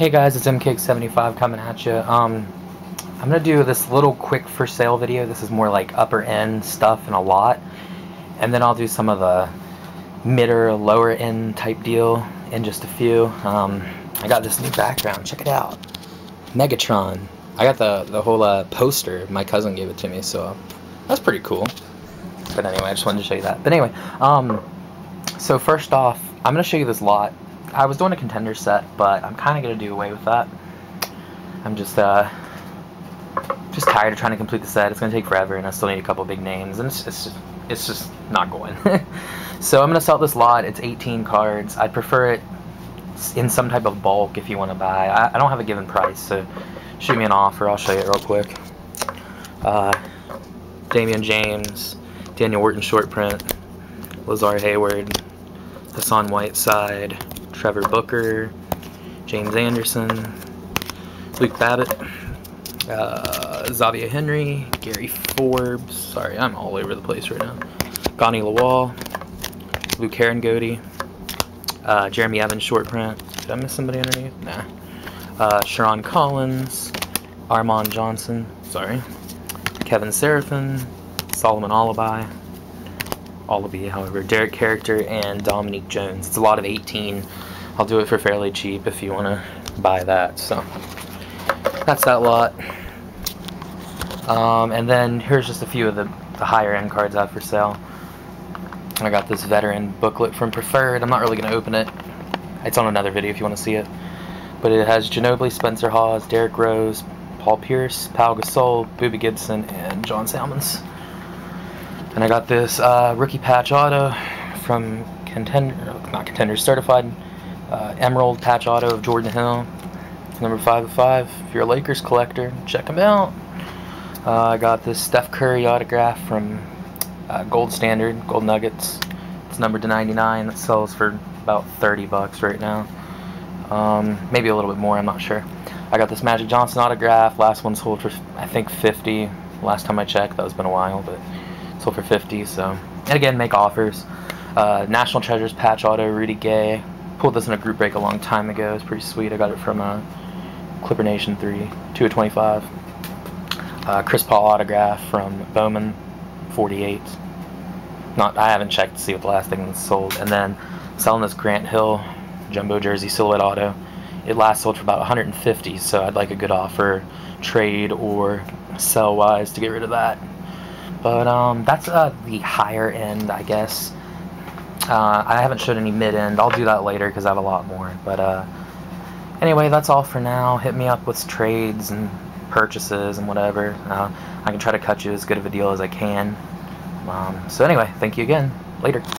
Hey guys, it's mcakes75 coming at you. Um, I'm gonna do this little quick for sale video. This is more like upper end stuff and a lot, and then I'll do some of the mid or lower end type deal in just a few. Um, I got this new background. Check it out, Megatron. I got the the whole uh, poster. My cousin gave it to me, so that's pretty cool. But anyway, I just wanted to show you that. But anyway, um, so first off, I'm gonna show you this lot I was doing a contender set, but I'm kind of going to do away with that. I'm just, uh, just tired of trying to complete the set. It's going to take forever, and I still need a couple big names, and it's, just, it's just not going. so I'm going to sell this lot. It's 18 cards. I'd prefer it in some type of bulk if you want to buy. I, I don't have a given price, so shoot me an offer. I'll show you it real quick. Uh, Damion James, Daniel Orton short print, Lazar Hayward, Hassan Whiteside, Trevor Booker, James Anderson, Luke Babbitt, uh, Xavier Henry, Gary Forbes, sorry, I'm all over the place right now, Gani Lawal, Luke Harangody, uh, Jeremy Evans short print, did I miss somebody underneath? Nah. Uh, Sherron Collins, Armon Johnson, sorry, Kevin Seraphin, Solomon Alabi, Alabi, however, Derrick Caracter, and Dominique Jones. It's a lot of 18 I'll do it for fairly cheap if you want to buy that. So that's that lot. Um, and then here's just a few of the, the higher end cards out for sale. I got this veteran booklet from Preferred. I'm not really going to open it. It's on another video if you want to see it. But it has Ginobili, Spencer Hawes, Derrick Rose, Paul Pierce, Pau Gasol, Boobie Gibson, and John Salmons. And I got this uh, rookie patch auto from Contender, not Contender, Certified uh, Emerald patch auto of Jordan Hill, number 5 of 5. If you're a Lakers collector, check them out. Uh, I got this Steph Curry autograph from uh, Gold Standard, Gold Nuggets. It's numbered to 99. It sells for about 30 bucks right now. Um, maybe a little bit more, I'm not sure. I got this Magic Johnson autograph. Last one sold for, I think, 50. Last time I checked, that was been a while, but sold for 50. So, and again, make offers. Uh, National Treasures patch auto, Rudy Gay pulled this in a group break a long time ago. It's pretty sweet. I got it from uh, Clipper Nation 3, 2 of 25. Uh, Chris Paul autograph from Bowman, 48. Not, I haven't checked to see what the last thing was sold. And then selling this Grant Hill jumbo jersey silhouette auto. It last sold for about 150, so I'd like a good offer, trade or sell wise to get rid of that. But um, that's uh, the higher end, I guess. Uh, I haven't showed any mid-end. I'll do that later because I have a lot more. But uh, anyway, that's all for now. Hit me up with trades and purchases and whatever. Uh, I can try to cut you as good of a deal as I can. Um, so anyway, thank you again. Later.